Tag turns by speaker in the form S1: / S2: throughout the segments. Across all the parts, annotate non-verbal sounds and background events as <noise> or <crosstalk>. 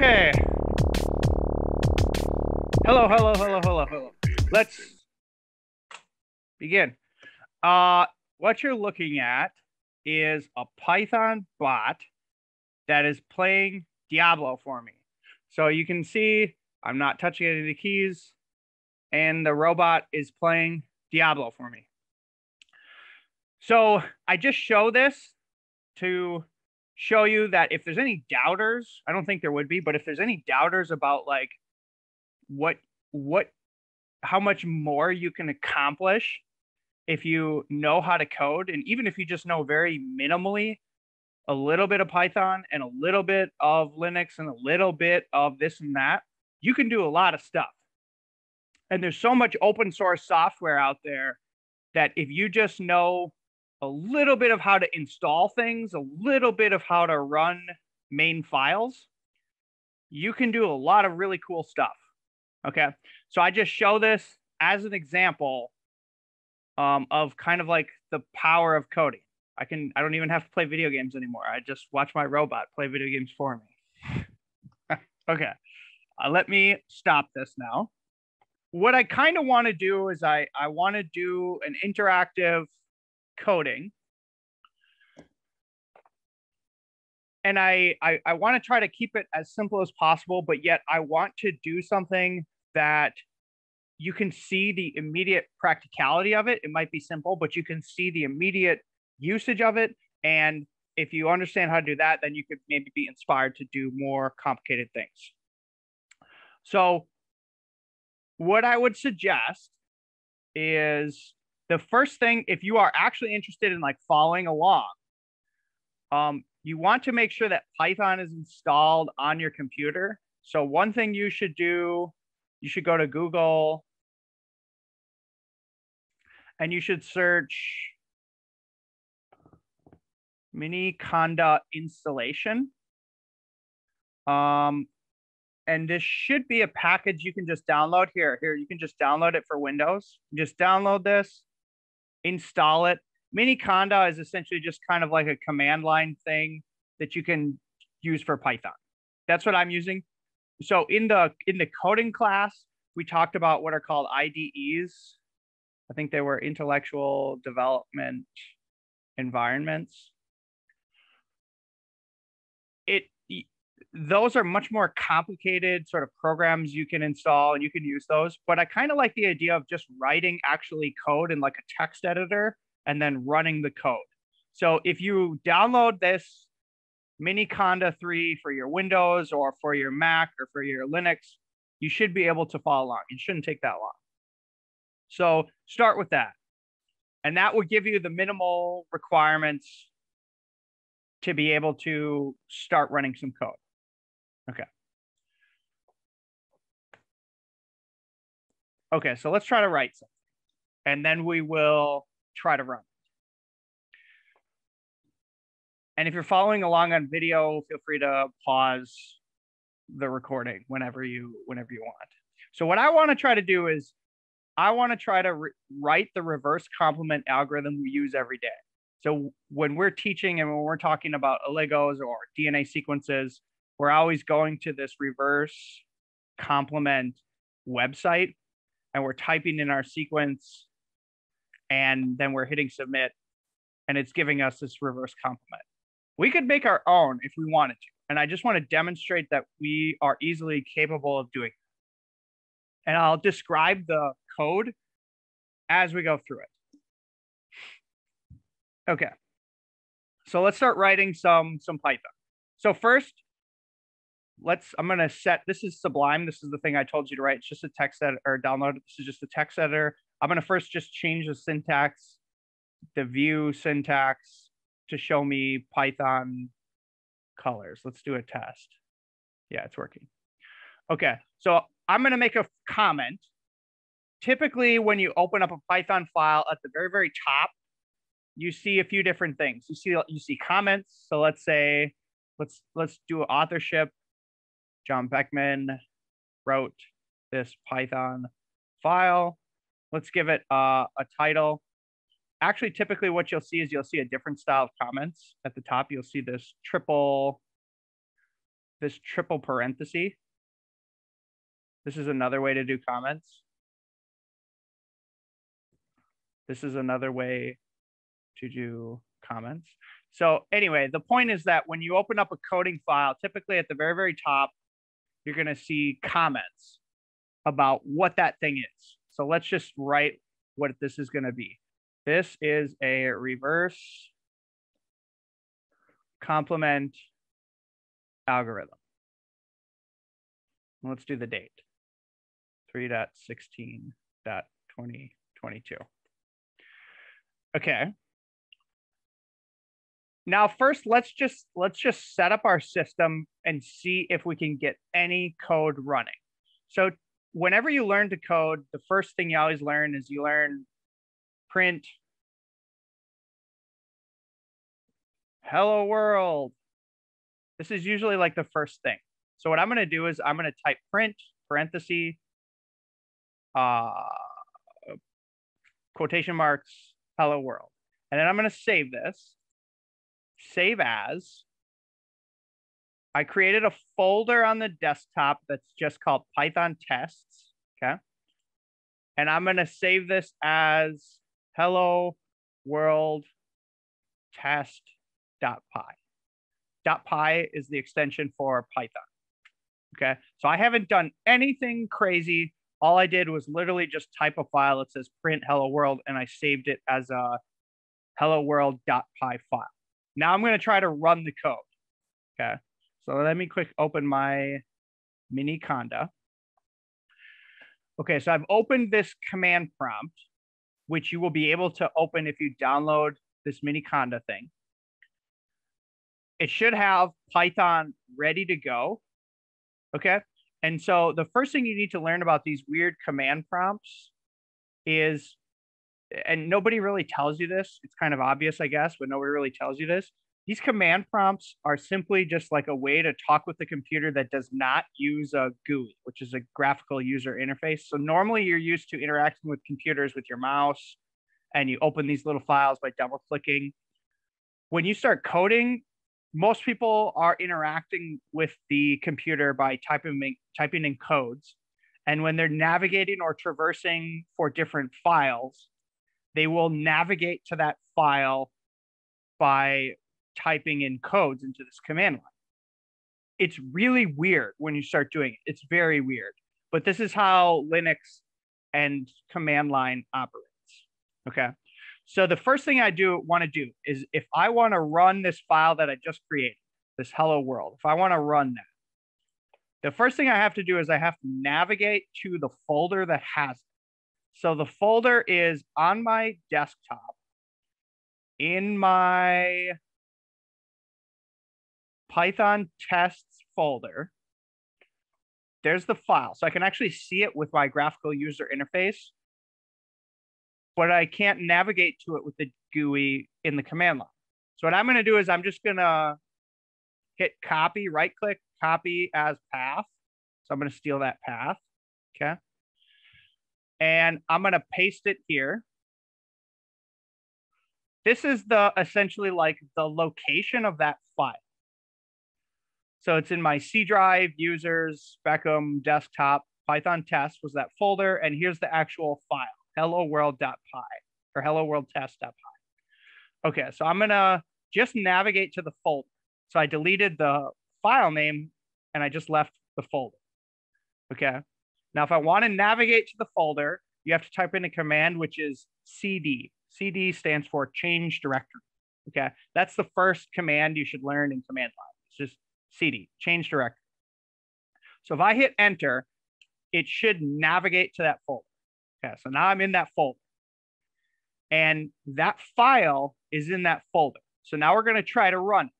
S1: Okay. Hello, hello, hello, hello, hello. Let's begin. Uh, what you're looking at is a Python bot that is playing Diablo for me. So you can see I'm not touching any of the keys, and the robot is playing Diablo for me. So I just show this to show you that if there's any doubters, I don't think there would be, but if there's any doubters about like what what how much more you can accomplish if you know how to code and even if you just know very minimally a little bit of Python and a little bit of Linux and a little bit of this and that, you can do a lot of stuff. And there's so much open source software out there that if you just know a little bit of how to install things, a little bit of how to run main files, you can do a lot of really cool stuff. Okay. So I just show this as an example um, of kind of like the power of coding. I can I don't even have to play video games anymore. I just watch my robot play video games for me. <laughs> okay. Uh, let me stop this now. What I kind of want to do is I I want to do an interactive coding. And I, I, I want to try to keep it as simple as possible, but yet I want to do something that you can see the immediate practicality of it. It might be simple, but you can see the immediate usage of it. And if you understand how to do that, then you could maybe be inspired to do more complicated things. So, what I would suggest is the first thing, if you are actually interested in like following along, um, you want to make sure that Python is installed on your computer. So one thing you should do, you should go to Google and you should search Miniconda installation. Um, and this should be a package you can just download here. Here, you can just download it for Windows. Just download this install it. Miniconda is essentially just kind of like a command line thing that you can use for Python. That's what I'm using. So in the in the coding class, we talked about what are called IDEs. I think they were intellectual development environments. Those are much more complicated sort of programs you can install and you can use those. But I kind of like the idea of just writing actually code in like a text editor and then running the code. So if you download this Miniconda 3 for your Windows or for your Mac or for your Linux, you should be able to follow along. It shouldn't take that long. So start with that. And that will give you the minimal requirements to be able to start running some code. Okay. Okay, so let's try to write something. And then we will try to run. And if you're following along on video, feel free to pause the recording whenever you whenever you want. So what I want to try to do is I want to try to write the reverse complement algorithm we use every day. So when we're teaching and when we're talking about oligos or DNA sequences, we're always going to this reverse complement website and we're typing in our sequence and then we're hitting submit and it's giving us this reverse complement. We could make our own if we wanted to. And I just want to demonstrate that we are easily capable of doing that. And I'll describe the code as we go through it. Okay. So let's start writing some some Python. So first, let's i'm going to set this is sublime this is the thing i told you to write it's just a text editor or download this is just a text editor. I'm going to first just change the syntax the view syntax to show me python colors let's do a test. Yeah it's working. Okay so i'm going to make a comment. Typically when you open up a python file at the very very top you see a few different things. You see you see comments so let's say let's let's do authorship John Beckmann wrote this Python file. Let's give it uh, a title. Actually, typically what you'll see is you'll see a different style of comments. At the top, you'll see this triple this triple parenthesis. This is another way to do comments. This is another way to do comments. So anyway, the point is that when you open up a coding file, typically at the very, very top, you're going to see comments about what that thing is. So let's just write what this is going to be. This is a reverse complement algorithm. Let's do the date. 3.16.2022. Okay. Now, first, let's just let's just set up our system and see if we can get any code running. So whenever you learn to code, the first thing you always learn is you learn print hello world. This is usually like the first thing. So what I'm going to do is I'm going to type print parenthesis uh, quotation marks hello world. And then I'm going to save this. Save as. I created a folder on the desktop that's just called Python tests. Okay. And I'm going to save this as hello world test dot py. Dot py is the extension for Python. Okay. So I haven't done anything crazy all I did was literally just type a file that says print hello world and I saved it as a hello world.py file. Now I'm going to try to run the code. Okay. So let me quick open my Miniconda. Okay, so I've opened this command prompt, which you will be able to open if you download this Miniconda thing. It should have Python ready to go. Okay. And so the first thing you need to learn about these weird command prompts is, and nobody really tells you this, it's kind of obvious, I guess, but nobody really tells you this. These command prompts are simply just like a way to talk with the computer that does not use a GUI, which is a graphical user interface. So normally you're used to interacting with computers with your mouse and you open these little files by double clicking. When you start coding, most people are interacting with the computer by typing typing in codes and when they're navigating or traversing for different files they will navigate to that file by typing in codes into this command line. It's really weird when you start doing it. It's very weird. But this is how linux and command line operates okay? So the first thing I do want to do is if I want to run this file that I just created, this hello world, if I want to run that, the first thing I have to do is I have to navigate to the folder that has it. So the folder is on my desktop in my Python tests folder. There's the file. So I can actually see it with my graphical user interface but I can't navigate to it with the GUI in the command line. So what I'm going to do is I'm just going to hit copy, right click, copy as path. So I'm going to steal that path. Okay. And I'm going to paste it here. This is the essentially like the location of that file. So it's in my C drive, users, Beckmann, desktop, Python test was that folder. And here's the actual file hello world.py or hello world test.py. Okay, so I'm gonna just navigate to the folder. So I deleted the file name and I just left the folder. Okay. Now, if I want to navigate to the folder, you have to type in a command, which is CD. CD stands for change directory. Okay. That's the first command you should learn in command line. It's just CD, change directory. So if I hit enter, it should navigate to that folder. Okay, so now I'm in that folder. And that file is in that folder. So now we're going to try to run.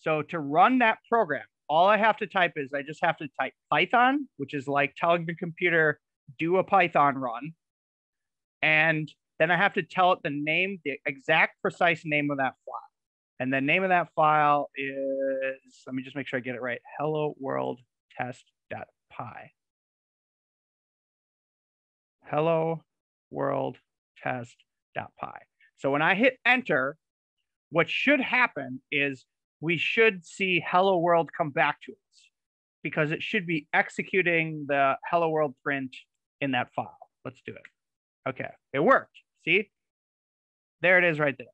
S1: So to run that program, all I have to type is I just have to type Python, which is like telling the computer, do a Python run. And then I have to tell it the name, the exact precise name of that file. And the name of that file is, let me just make sure I get it right, hello world test.py hello world test.py. So when I hit enter, what should happen is we should see hello world come back to us because it should be executing the hello world print in that file. Let's do it. Okay, it worked. See? There it is right there.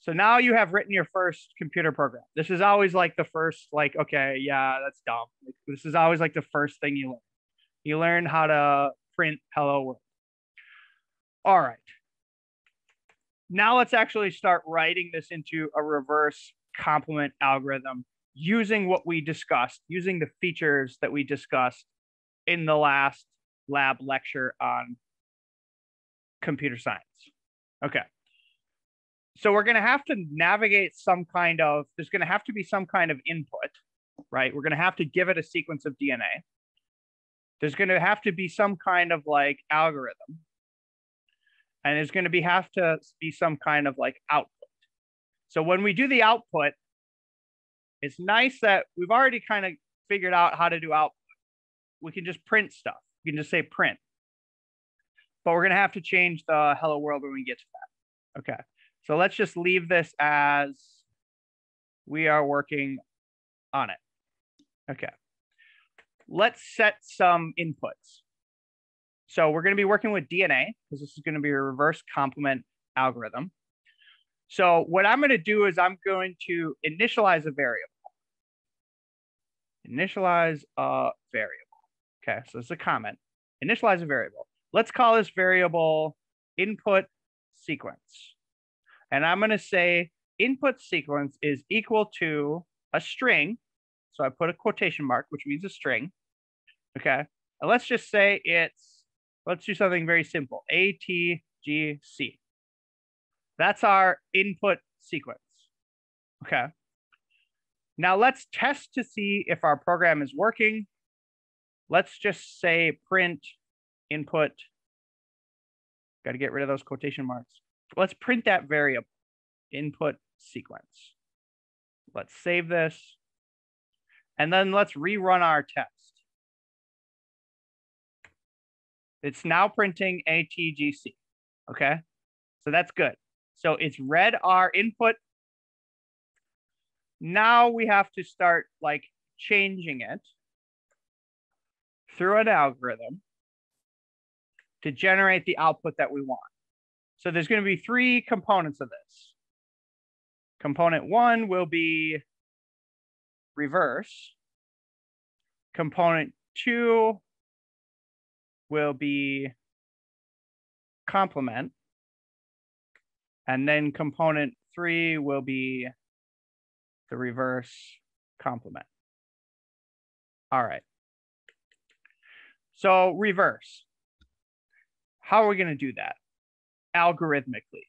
S1: So now you have written your first computer program. This is always like the first, like, okay, yeah, that's dumb. This is always like the first thing you learn. You learn how to print hello world. All right. Now let's actually start writing this into a reverse complement algorithm using what we discussed, using the features that we discussed in the last lab lecture on computer science. Okay. So we're going to have to navigate some kind of, there's going to have to be some kind of input, right? We're going to have to give it a sequence of DNA. There's going to have to be some kind of like algorithm. And there's going to be have to be some kind of like output. So when we do the output, it's nice that we've already kind of figured out how to do output. We can just print stuff. We can just say print. But we're going to have to change the hello world when we get to that. Okay. So let's just leave this as we are working on it. Okay. Let's set some inputs. So we're going to be working with DNA because this is going to be a reverse complement algorithm. So what I'm going to do is I'm going to initialize a variable. Initialize a variable. Okay, so it's a comment. Initialize a variable. Let's call this variable input sequence. And I'm going to say input sequence is equal to a string. So I put a quotation mark, which means a string. Okay. And let's just say it's, let's do something very simple. ATGC. That's our input sequence. Okay. Now let's test to see if our program is working. Let's just say print input. Got to get rid of those quotation marks let's print that variable, input sequence. Let's save this. And then let's rerun our test. It's now printing ATGC, okay? So that's good. So it's read our input. Now we have to start like changing it through an algorithm to generate the output that we want. So there's going to be three components of this. Component one will be reverse. Component two will be complement. And then component three will be the reverse complement. All right. So reverse. How are we going to do that? algorithmically.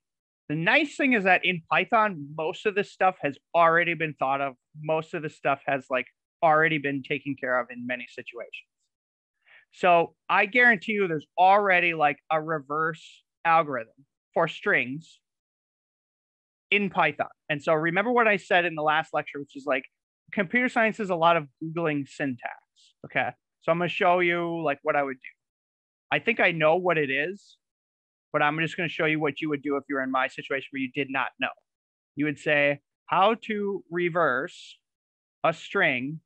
S1: The nice thing is that in Python, most of this stuff has already been thought of. Most of the stuff has like already been taken care of in many situations. So I guarantee you there's already like a reverse algorithm for strings in Python. And so remember what I said in the last lecture, which is like computer science is a lot of Googling syntax. Okay. So I'm going to show you like what I would do. I think I know what it is, but I'm just going to show you what you would do if you were in my situation where you did not know. You would say how to reverse a string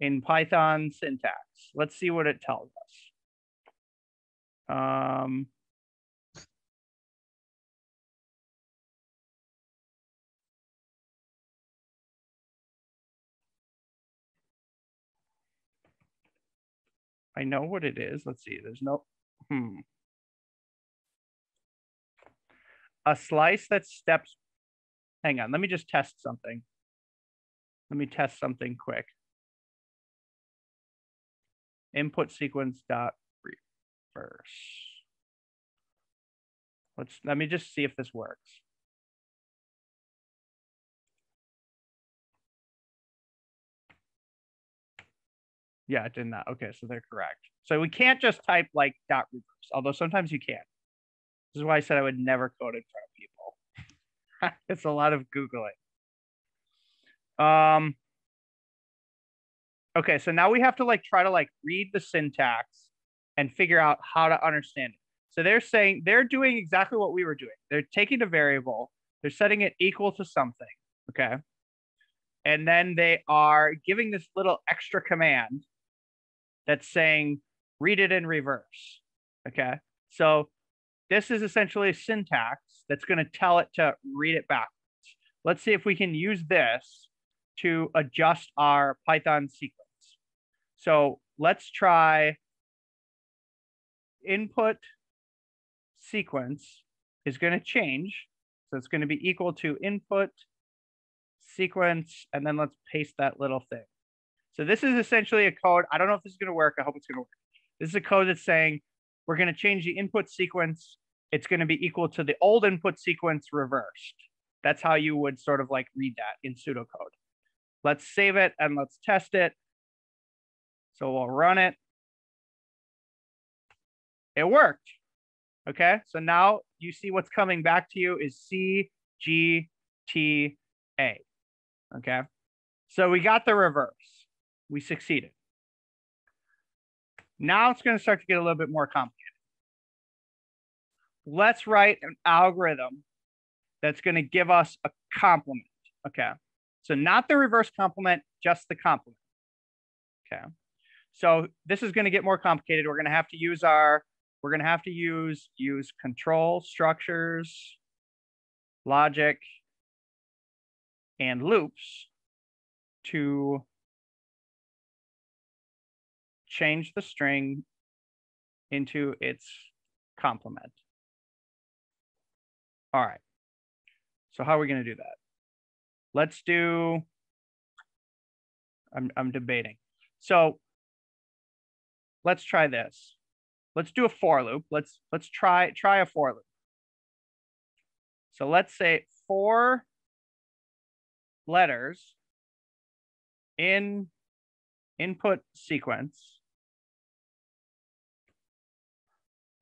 S1: in Python syntax. Let's see what it tells us. Um, I know what it is. Let's see. There's no, hmm. a slice that steps. Hang on, let me just test something. Let me test something quick. Input sequence dot reverse. Let's let me just see if this works. Yeah, it did not. Okay, so they're correct. So we can't just type like dot reverse, although sometimes you can. This is why I said I would never code in front of people. <laughs> it's a lot of Googling. Um, okay, so now we have to like try to like read the syntax and figure out how to understand it. So they're saying they're doing exactly what we were doing. They're taking a variable, they're setting it equal to something. Okay. And then they are giving this little extra command that's saying, read it in reverse. Okay. So this is essentially a syntax that's going to tell it to read it backwards. Let's see if we can use this to adjust our Python sequence. So let's try input sequence is going to change. So it's going to be equal to input sequence, and then let's paste that little thing. So this is essentially a code. I don't know if this is going to work. I hope it's going to work. This is a code that's saying we're going to change the input sequence. It's going to be equal to the old input sequence reversed. That's how you would sort of like read that in pseudocode. Let's save it and let's test it. So we'll run it. It worked. Okay, so now you see what's coming back to you is C, G, T, A. Okay, so we got the reverse. We succeeded. Now it's going to start to get a little bit more complicated. Let's write an algorithm that's going to give us a complement. Okay, so not the reverse complement, just the complement. Okay, so this is going to get more complicated. We're going to have to use our we're going to have to use use control structures, logic, and loops to change the string into its complement. All right. So how are we going to do that? Let's do, I'm, I'm debating. So let's try this let's do a for loop. Let's let's try try a for loop. So let's say for letters in input sequence.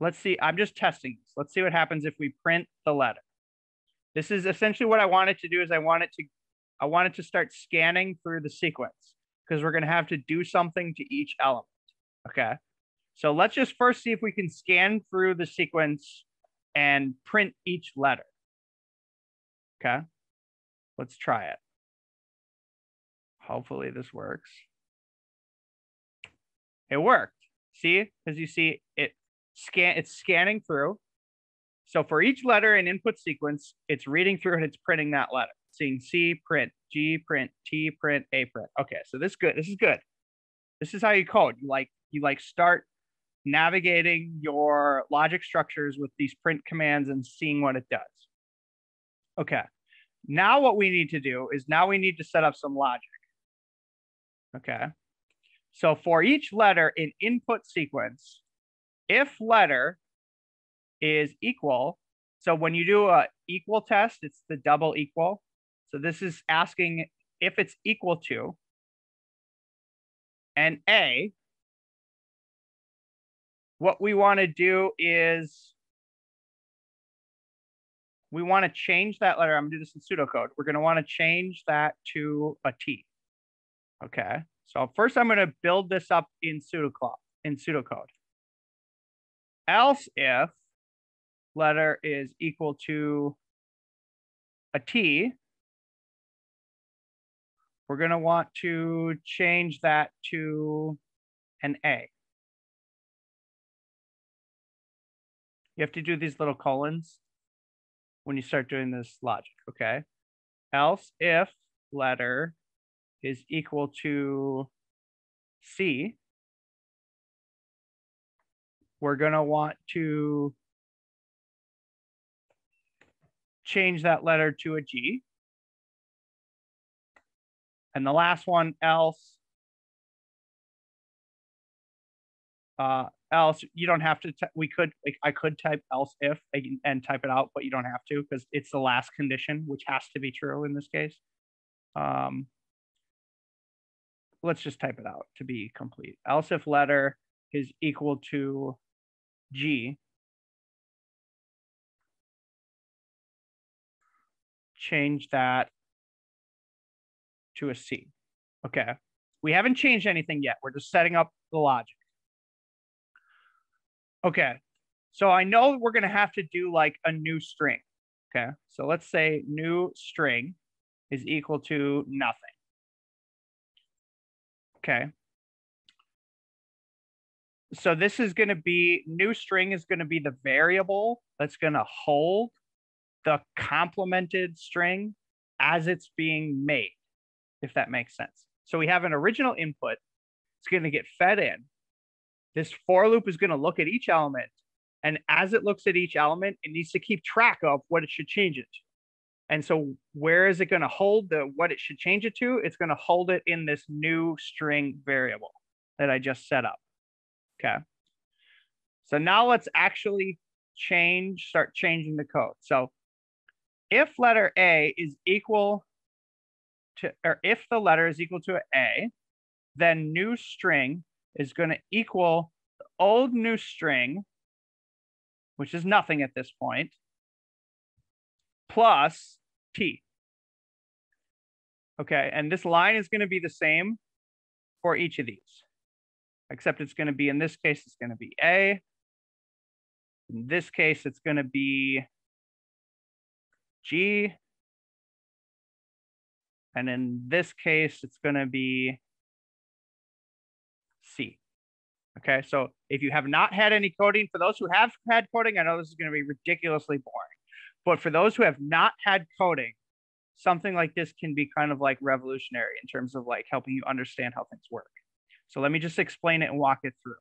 S1: Let's see, I'm just testing this. Let's see what happens if we print the letter. This is essentially what I wanted to do is I wanted to I wanted to start scanning through the sequence because we're going to have to do something to each element. Okay. So let's just first see if we can scan through the sequence and print each letter. Okay, let's try it. Hopefully this works. It worked. See, as you see, it scan it's scanning through. So for each letter in input sequence, it's reading through and it's printing that letter. Seeing C print, G print, T print, A print. Okay, so this is good. This is good. This is how you code. You like you like start navigating your logic structures with these print commands and seeing what it does. Okay, now what we need to do is now we need to set up some logic. Okay, so for each letter in input sequence, if letter is equal, so when you do a equal test, it's the double equal. So this is asking if it's equal to, and A, what we want to do is we want to change that letter. I'm going to do this in pseudocode. We're going to want to change that to a T. Okay. So first I'm going to build this up in pseudocode. In pseudocode. Else if letter is equal to a T, we're going to want to change that to an A. You have to do these little colons when you start doing this logic, okay? Else if letter is equal to C, we're going to want to change that letter to a G. And the last one, else uh, else you don't have to we could like, i could type else if and type it out but you don't have to because it's the last condition which has to be true in this case um let's just type it out to be complete else if letter is equal to g change that to a c okay we haven't changed anything yet we're just setting up the logic Okay. So I know we're going to have to do like a new string. Okay. So let's say new string is equal to nothing. Okay. So this is going to be new string is going to be the variable that's going to hold the complemented string as it's being made, if that makes sense. So we have an original input. It's going to get fed in. This for loop is going to look at each element. And as it looks at each element, it needs to keep track of what it should change it to. And so where is it going to hold the what it should change it to? It's going to hold it in this new string variable that I just set up. Okay. So now let's actually change, start changing the code. So if letter A is equal to, or if the letter is equal to A, then new string is going to equal the old new string, which is nothing at this point, plus T. Okay, and this line is going to be the same for each of these, except it's going to be, in this case, it's going to be A. In this case, it's going to be G. And in this case, it's going to be C. Okay, so if you have not had any coding, for those who have had coding, I know this is going to be ridiculously boring. But for those who have not had coding, something like this can be kind of like revolutionary in terms of like helping you understand how things work. So let me just explain it and walk it through.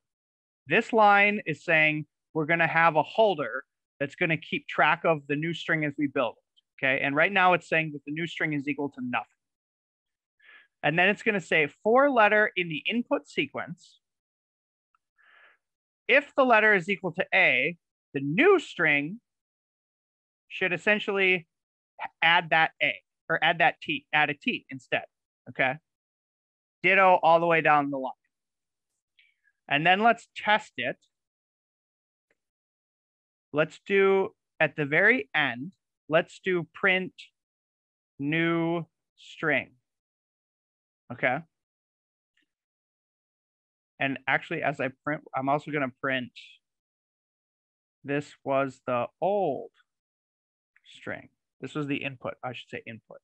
S1: This line is saying we're going to have a holder that's going to keep track of the new string as we build it. Okay. And right now it's saying that the new string is equal to nothing. And then it's going to say for letter in the input sequence. If the letter is equal to A, the new string should essentially add that A or add that T, add a T instead. Okay. Ditto all the way down the line. And then let's test it. Let's do at the very end, let's do print new string. Okay. And actually, as I print, I'm also going to print this was the old string. This was the input. I should say input.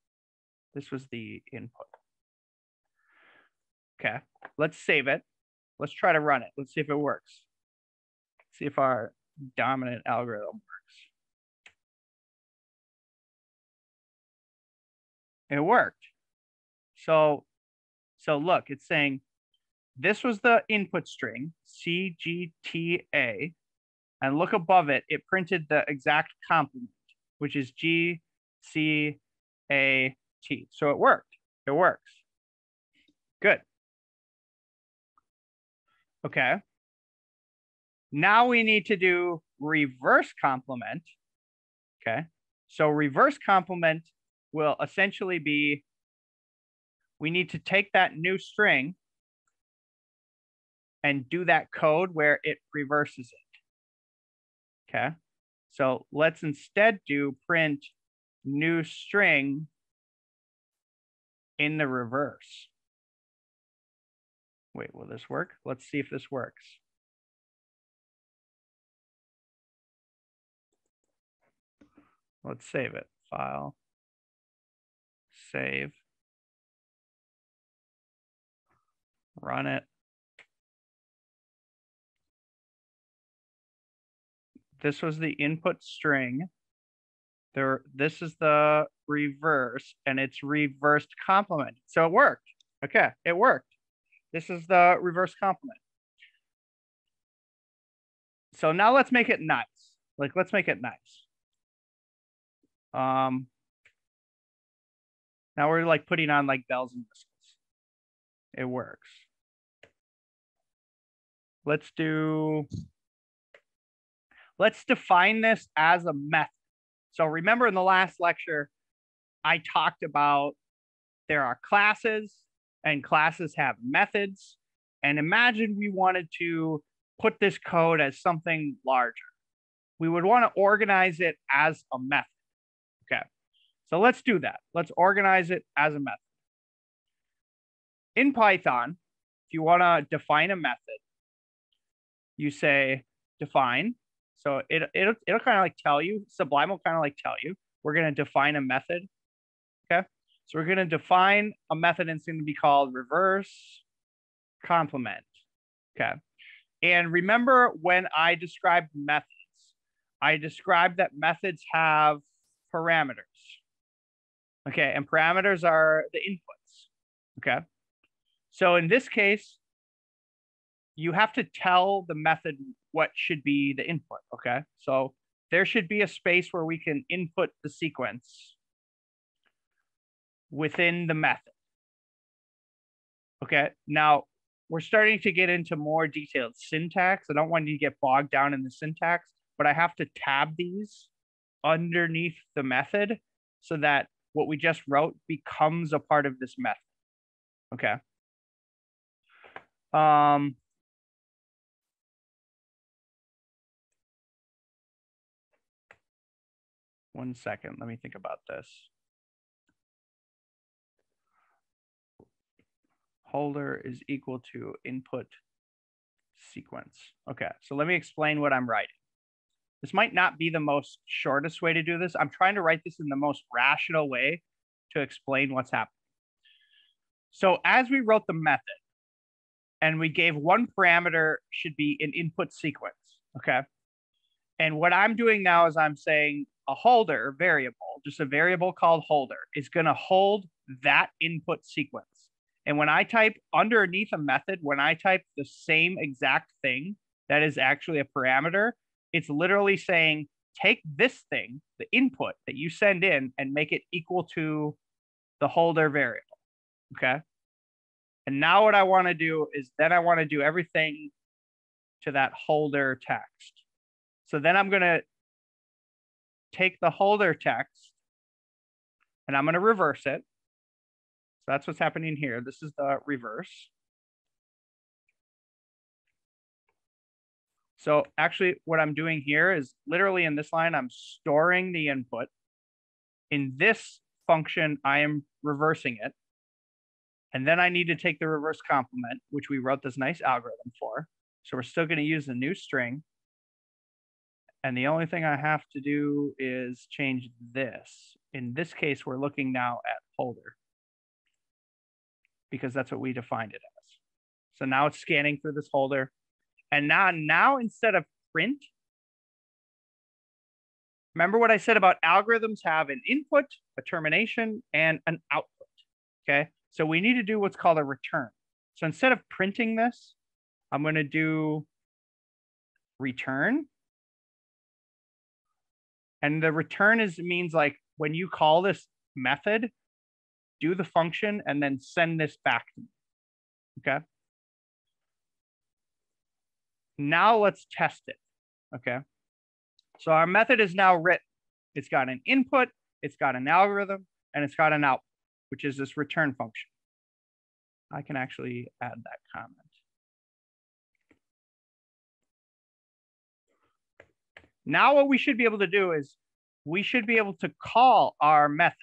S1: This was the input. Okay, let's save it. Let's try to run it. Let's see if it works. See if our dominant algorithm works. It worked. So, so look, it's saying this was the input string, CGTA, and look above it, it printed the exact complement which is G C A T. So it worked. It works. Good. Okay. Now we need to do reverse complement. Okay. So reverse complement will essentially be we need to take that new string and do that code where it reverses it. Okay. So let's instead do print new string in the reverse. Wait, will this work? Let's see if this works. Let's save it. File, save, run it. this was the input string. There, this is the reverse, and it's reversed complement. So it worked. Okay, it worked. This is the reverse complement. So now let's make it nice. Like, let's make it nice. Um, now we're like putting on like bells and whistles. It works. Let's do Let's define this as a method. So remember in the last lecture, I talked about there are classes and classes have methods. And imagine we wanted to put this code as something larger. We would want to organize it as a method. Okay, so let's do that. Let's organize it as a method. In Python, if you want to define a method, you say define so it, it'll, it'll kind of like tell you, Sublime will kind of like tell you, we're going to define a method. So we're going to define a method and it's going to be called reverse complement. Okay. And remember when I described methods, I described that methods have parameters. Okay. And parameters are the inputs. Okay. So in this case, you have to tell the method what should be the input. Okay. So there should be a space where we can input the sequence within the method. Okay. Now we're starting to get into more detailed syntax. I don't want you to get bogged down in the syntax, but I have to tab these underneath the method so that what we just wrote becomes a part of this method. Okay. Um, one second, let me think about this. Holder is equal to input sequence. Okay, so let me explain what I'm writing. This might not be the most shortest way to do this. I'm trying to write this in the most rational way to explain what's happening. So as we wrote the method, and we gave one parameter should be an input sequence, okay? And what I'm doing now is I'm saying a holder variable, just a variable called holder, is going to hold that input sequence. And when I type underneath a method, when I type the same exact thing that is actually a parameter, it's literally saying, take this thing, the input that you send in, and make it equal to the holder variable. Okay. And now what I want to do is then I want to do everything to that holder text. So then I'm going to take the holder text and I'm going to reverse it. So that's what's happening here. This is the reverse. So actually what I'm doing here is literally in this line, I'm storing the input. In this function, I am reversing it. And then I need to take the reverse complement, which we wrote this nice algorithm for. So we're still going to use the new string. And the only thing I have to do is change this. In this case, we're looking now at holder because that's what we defined it as. So now it's scanning through this holder. And now, now instead of print, remember what I said about algorithms have an input, a termination, and an output. Okay, so we need to do what's called a return. So instead of printing this, I'm going to do return. And the return is means like when you call this method, do the function and then send this back to me. Okay. Now let's test it. Okay. So our method is now written. It's got an input, it's got an algorithm, and it's got an output, which is this return function. I can actually add that comment. Now what we should be able to do is we should be able to call our method.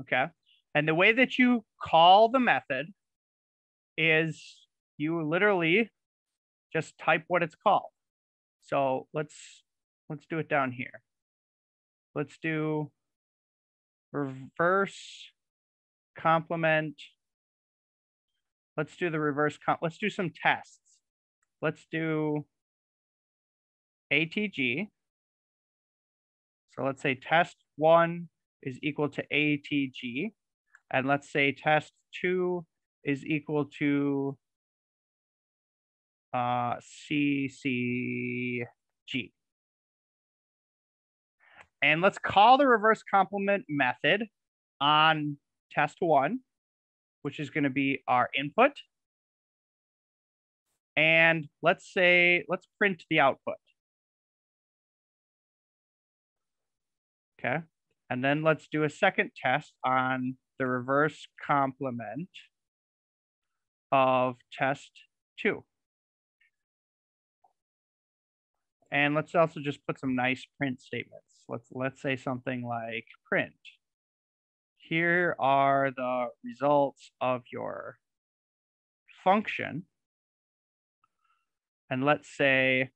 S1: Okay. And the way that you call the method is you literally just type what it's called. So let's let's do it down here. Let's do reverse complement. Let's do the reverse comp. Let's do some tests. Let's do ATG. So let's say test one is equal to ATG. And let's say test two is equal to uh, CCG. And let's call the reverse complement method on test one, which is going to be our input. And let's say, let's print the output. Okay. And then let's do a second test on the reverse complement of test two. And let's also just put some nice print statements. Let's let's say something like print. Here are the results of your function. And let's say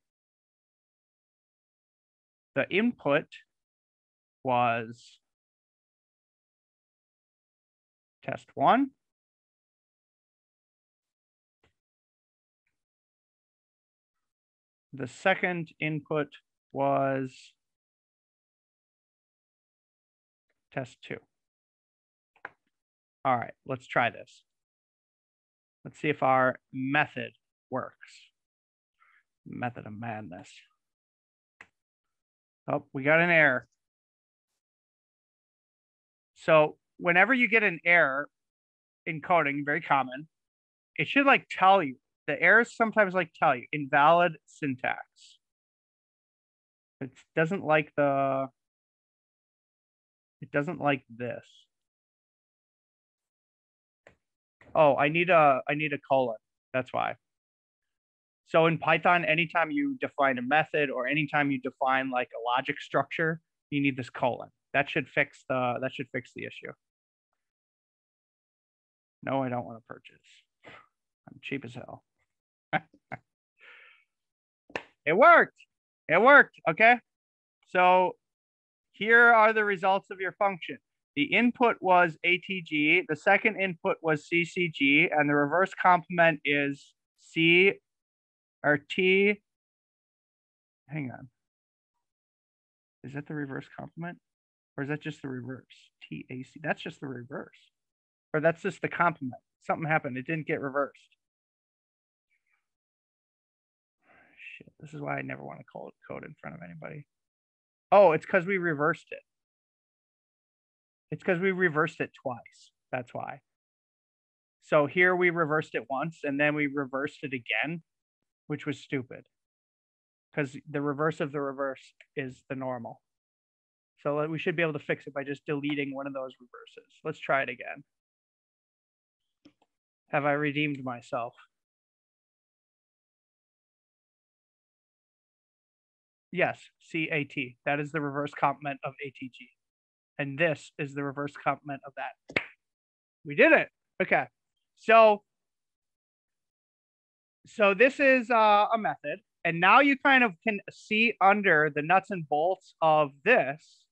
S1: the input was test one. The second input was test two. All right, let's try this. Let's see if our method works. Method of madness. Oh, we got an error. So whenever you get an error in coding, very common, it should like tell you. The errors sometimes like tell you invalid syntax. It doesn't like the, it doesn't like this. Oh, I need a, I need a colon. That's why. So in Python, anytime you define a method or anytime you define like a logic structure, you need this colon. That should fix the, that should fix the issue. No, I don't want to purchase. I'm cheap as hell. <laughs> it worked. It worked. Okay. So here are the results of your function. The input was ATG, the second input was CCG, and the reverse complement is C or T. Hang on. Is that the reverse complement? Or is that just the reverse? TAC. That's just the reverse. Or that's just the complement. Something happened. It didn't get reversed. Shit. This is why I never want to call it code in front of anybody. Oh, it's because we reversed it. It's because we reversed it twice. That's why. So here we reversed it once and then we reversed it again, which was stupid. Because the reverse of the reverse is the normal. So we should be able to fix it by just deleting one of those reverses. Let's try it again. Have I redeemed myself? Yes, CAT. That is the reverse complement of ATG. And this is the reverse complement of that. We did it. Okay. So, so this is uh, a method. And now you kind of can see under the nuts and bolts of this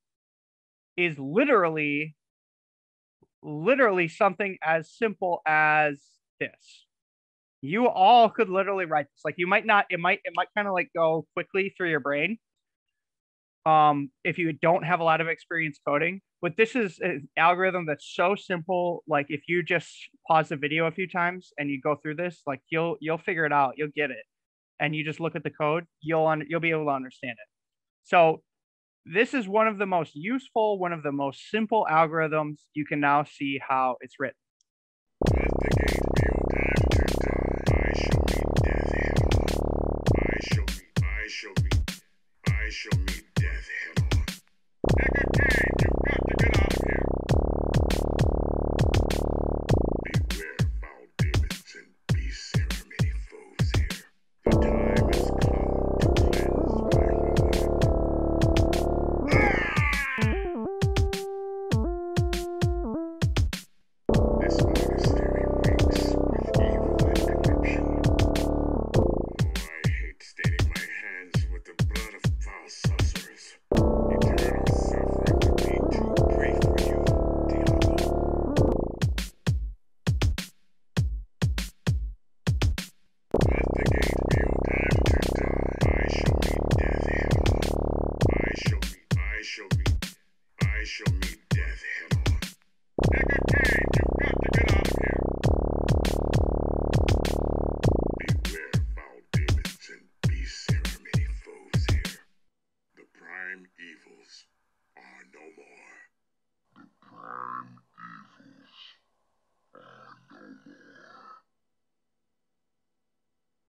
S1: is literally, literally something as simple as this. You all could literally write this. Like you might not, it might, it might kind of like go quickly through your brain, um, if you don't have a lot of experience coding. But this is an algorithm that's so simple. Like if you just pause the video a few times and you go through this, like you'll you'll figure it out. You'll get it, and you just look at the code. You'll un- you'll be able to understand it. So this is one of the most useful, one of the most simple algorithms. You can now see how it's written.